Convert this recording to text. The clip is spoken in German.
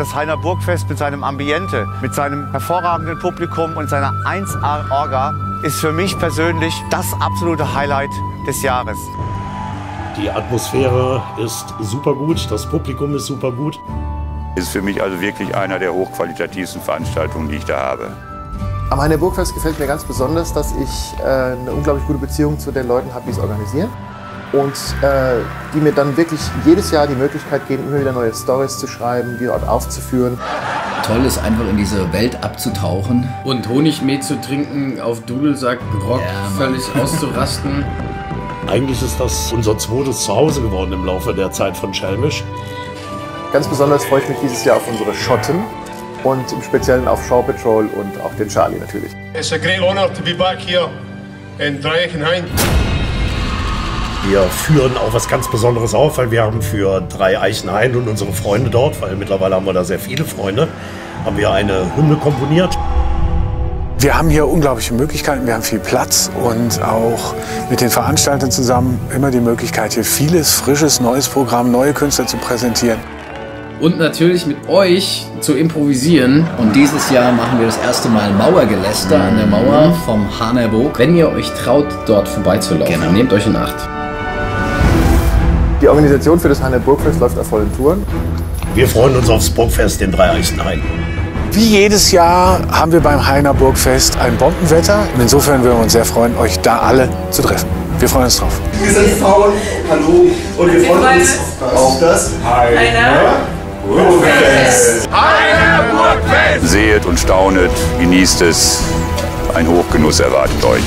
das Heiner Burgfest mit seinem Ambiente, mit seinem hervorragenden Publikum und seiner 1A-Orga ist für mich persönlich das absolute Highlight des Jahres. Die Atmosphäre ist super gut, das Publikum ist super gut. Ist für mich also wirklich einer der hochqualitativsten Veranstaltungen, die ich da habe. Am Heiner Burgfest gefällt mir ganz besonders, dass ich äh, eine unglaublich gute Beziehung zu den Leuten habe, die es organisieren. Und äh, die mir dann wirklich jedes Jahr die Möglichkeit geben, immer wieder neue Stories zu schreiben, die dort aufzuführen. Toll ist einfach in diese Welt abzutauchen. Und Honigmehl zu trinken, auf Dudelsack Rock Ja, völlig auszurasten. Eigentlich ist das unser zweites Zuhause geworden im Laufe der Zeit von Schelmisch. Ganz besonders freue ich mich dieses Jahr auf unsere Schotten und im Speziellen auf Shaw Patrol und auch den Charlie natürlich. It's a great honor to be back here in Dreieichenhain. Wir führen auch was ganz Besonderes auf, weil wir haben für drei Eichenhain und unsere Freunde dort, weil mittlerweile haben wir da sehr viele Freunde, haben wir eine Hymne komponiert. Wir haben hier unglaubliche Möglichkeiten, wir haben viel Platz und auch mit den Veranstaltern zusammen immer die Möglichkeit, hier vieles, frisches, neues Programm, neue Künstler zu präsentieren. Und natürlich mit euch zu improvisieren. Und dieses Jahr machen wir das erste Mal Mauergeläster an der Mauer vom Hanerburg. Wenn ihr euch traut, dort vorbeizulaufen, Genau. nehmt euch in Acht. Die Organisation für das Heiner Burgfest läuft auf vollen Touren. Wir freuen uns aufs Burgfest in drei Eichenhain. Wie jedes Jahr haben wir beim Heiner Burgfest ein Bombenwetter und insofern würden wir uns sehr freuen, euch da alle zu treffen. Wir freuen uns drauf. Wir sind Frauen, hallo, und wir freuen uns auf das Seht und staunet, genießt es. Ein Hochgenuss erwartet euch.